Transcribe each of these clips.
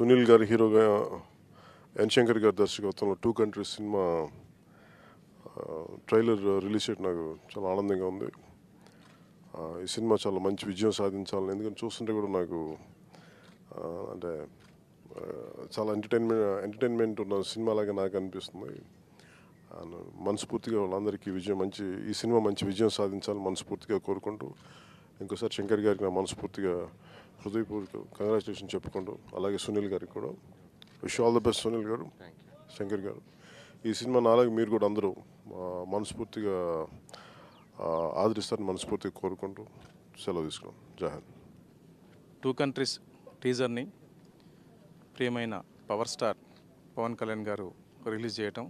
సునీల్ గారి హీరోగా ఎన్ శంకర్ గారి దర్శకత్వంలో two countries cinema trailer release చేయడం నాకు చాలా ఆనందంగా ఉంది. ఈ సినిమా చాలా మంచి విజయం సాధించాలని ఎందుకంటే చూస్తుంటే కూడా నాకు అంటే చాలా ఎంటర్టైన్మెంట్ ఎంటర్టైన్మెంట్ ఉన్న సినిమా లాగా నాకు అనిపిస్తుంది. అండ్ మనస్ఫూర్తిగా వాళ్ళందరికీ విజయం మంచి ఈ సినిమా మంచి విజయం సాధించాలని మనస్ఫూర్తిగా కోరుకుంటూ ఇంకోసారి శంకర్ గారికి నా మనస్ఫూర్తిగా హృదయపూర్వక కంగ్రాచులేషన్ చెప్పుకుంటూ అలాగే సునీల్ గారికి కూడా. Wish all the best Sunil గారు శంకర్ గారు. ఈ సినిమా నాలాగే మీరు కూడా అందరూ మనస్ఫూర్తిగా ఆ, ఆదరిస్తారని మనస్ఫూర్తిగా కోరుకుంటూ సెలవు తీసుకున్నాం. జహాన్ టూ కంట్రీస్ టీజర్ని ప్రియమైన పవర్ స్టార్ పవన్ కళ్యాణ్ గారు రిలీజ్ చేయటం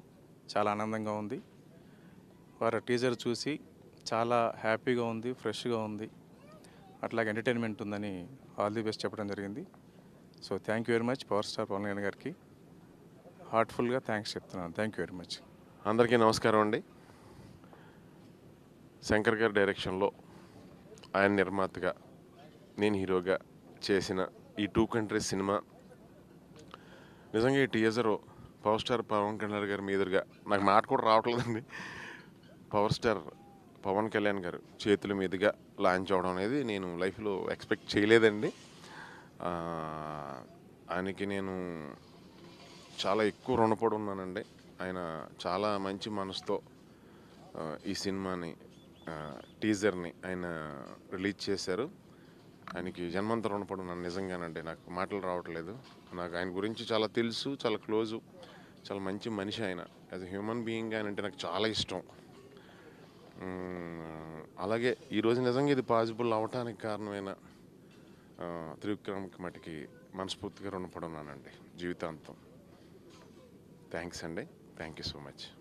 చాలా ఆనందంగా ఉంది. వారి టీజర్ చూసి చాలా హ్యాపీగా ఉంది ఫ్రెష్గా ఉంది. అట్లాగే ఎంటర్టైన్మెంట్ ఉందని ఆల్ ది బెస్ట్ చెప్పడం జరిగింది. So thank you very much power star Pawan Kalyan గారికి. హార్ట్ఫుల్గా థ్యాంక్స్ చెప్తున్నాను. Thank you very much. అందరికీ నమస్కారం అండి. శంకర్ గారి డైరెక్షన్లో ఆయన నిర్మాతగా నేను హీరోగా చేసిన ఈ టూ కంట్రీస్ సినిమా నిజంగా ఈ teaser power star Pawan Kalyan గారి మీదుగా నాకు మాట కూడా రావట్లేదండి. పవర్ స్టార్ పవన్ కళ్యాణ్ గారు చేతుల మీదుగా లాంచ్ అవడం అనేది నేను లైఫ్లో ఎక్స్పెక్ట్ చేయలేదండి. ఆయనకి నేను చాలా ఎక్కువ రుణపడి ఉన్నానండి. ఆయన చాలా మంచి మనసుతో ఈ సినిమాని టీజర్ని ఆయన రిలీజ్ చేశారు. ఆయనకి జన్మంత రుణపడి ఉన్నాను నిజంగానండి. నాకు మాటలు రావట్లేదు. నాకు ఆయన గురించి చాలా తెలుసు చాలా క్లోజు చాలా మంచి మనిషి ఆయన. యాజ్ హ్యూమన్ బీయింగ్ ఆయన అంటే నాకు చాలా ఇష్టం. అలాగే ఈరోజు నిజంగా ఇది పాసిబుల్ అవటానికి కారణమైన ఆ, త్రివిక్రమ్కి మటుకి మనస్ఫూర్తిగా రుణపడున్నానండి జీవితాంతం. థ్యాంక్స్ అండి. Thank you so much.